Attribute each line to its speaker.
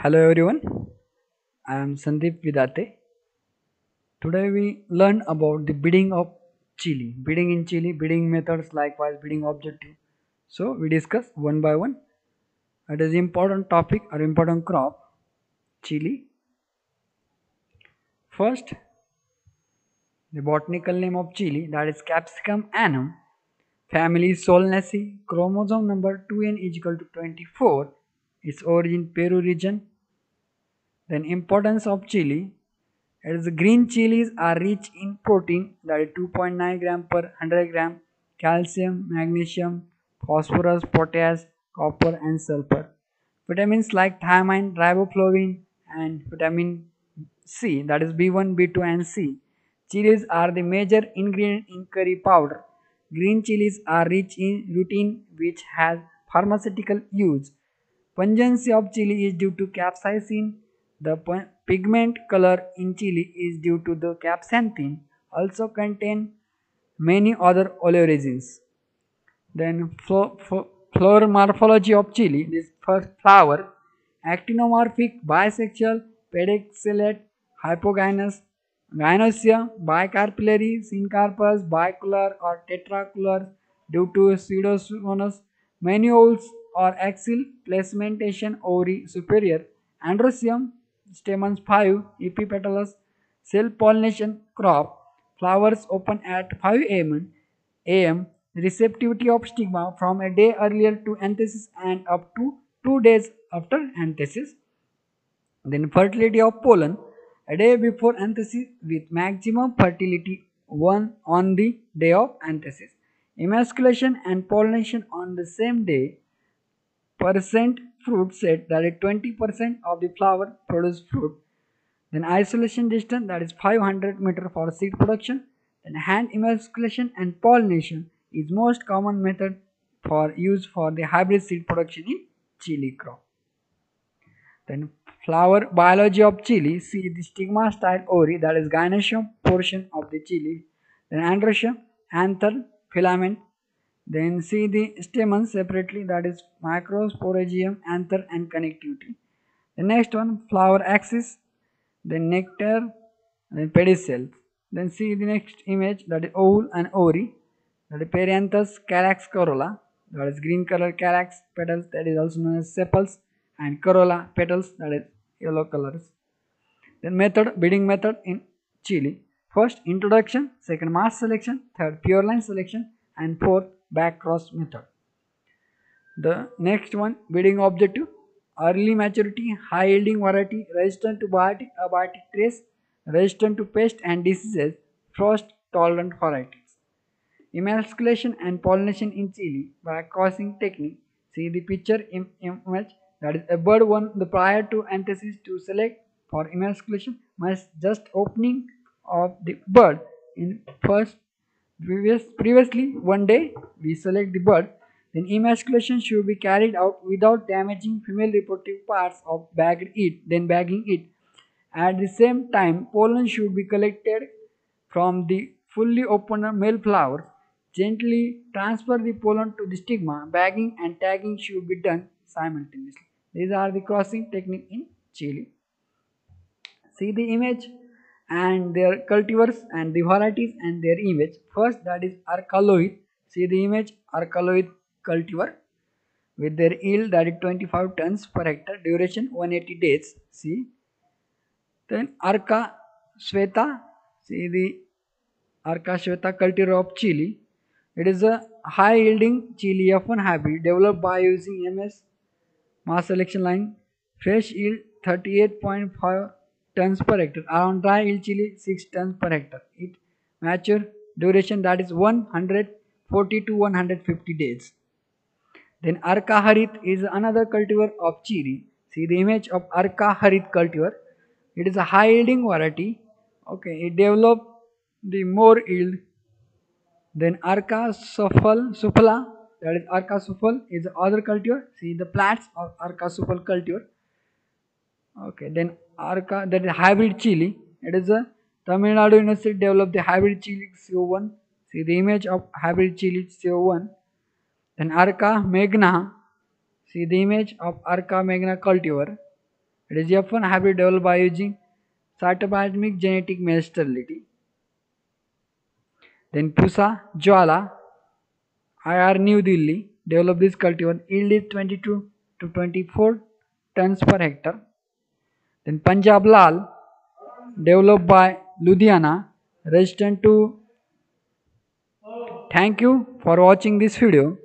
Speaker 1: Hello everyone, I am Sandeep Vidhate. Today we learn about the breeding of chili, breeding in chili, breeding methods, likewise breeding objective. So we discuss one by one. It is important topic or important crop, chili. First, the botanical name of chili that is Capsicum annuum, family Solanaceae, chromosome number 2n is equal to 24, its origin Peru region. Then importance of chili, as green chilies are rich in protein that is 2.9 gram per 100 gram, calcium, magnesium, phosphorus, potassium, copper and sulfur. Vitamins like thiamine, riboflavin and vitamin C that is B1, B2 and C. Chilies are the major ingredient in curry powder. Green chilies are rich in rutin which has pharmaceutical use. Pungency of chili is due to capsaicin. The pigment color in chili is due to the capsanthin. Also contain many other oleoresins. Then flower morphology of chili. This first flower actinomorphic, bisexual, pedicellate, hypogynous, gynosia, bicarpellary, syncarpous, bilocular or tetralocular due to pseudomonas, manuoles or axial placentation ovary superior, androecium, stamens 5, epipetalous, self-pollination crop, flowers open at 5 am, am, receptivity of stigma from a day earlier to anthesis and up to 2 days after anthesis. Then fertility of pollen a day before anthesis with maximum fertility 1 on the day of anthesis. Emasculation and pollination on the same day. Percent fruit set that is 20% of the flower produce fruit. Then isolation distance that is 500 meter for seed production. Then hand emasculation and pollination is most common method for use for the hybrid seed production in chili crop. Then flower biology of chili, see the stigma style ovary that is gynoecium portion of the chili. Then androecium, anther, filament. Then see the stamens separately that is microsporangium, anther and connectivity. The next one flower axis, then nectar, then pedicel. Then see the next image that is ovule and ovary that is perianthus calyx corolla that is green color calyx petals that is also known as sepals and corolla petals that is yellow colors. Then method breeding method in chili. First introduction, second mass selection, third pure line selection and fourth back cross method. The next one breeding objective early maturity, high yielding variety, resistant to biotic, abiotic trace, resistant to pest and diseases, frost tolerant varieties. Emasculation and pollination in chili by crossing technique. See the picture Im image that is a bird one the prior to anthesis to select for emasculation must just opening of the bird in first previous previously one day we select the bird then emasculation should be carried out without damaging female reproductive parts of bagged it then bagging it. At the same time pollen should be collected from the fully opened male flowers gently transfer the pollen to the stigma. Bagging and tagging should be done simultaneously. These are the crossing technique in chili see the image and their cultivars and the varieties and their image. First that is arka lohit. See the image arka lohit cultivar with their yield that is 25 tons per hectare duration 180 days. See? Then arka shweta see the arka shweta cultivar of chili it is a high yielding chili f1 hybrid developed by using ms mass selection line. Fresh yield 38.5 tons per hectare. Around dry yield chili 6 tons per hectare. It mature duration that is 140 to 150 days. Then arka harit is another cultivar of chili. See the image of arka harit cultivar. It is a high yielding variety. Okay it developed the more yield. Then arka sufal sufala that is arka sufal is the other cultivar. See the plants of arka sufal cultivar. Okay then arca that is hybrid chili. It is a tamil nadu university developed the hybrid chili co1 see the image of hybrid chili co1 then arka meghana see the image of arka meghana cultivar. It is F1 hybrid developed by using cytoplasmic genetic sterility. Then Pusa Jwala. IR New Delhi developed this cultivar yielded 22 to 24 tons per hectare. Then Punjab Lal developed by Ludhiana resistant to Thank you for watching this video.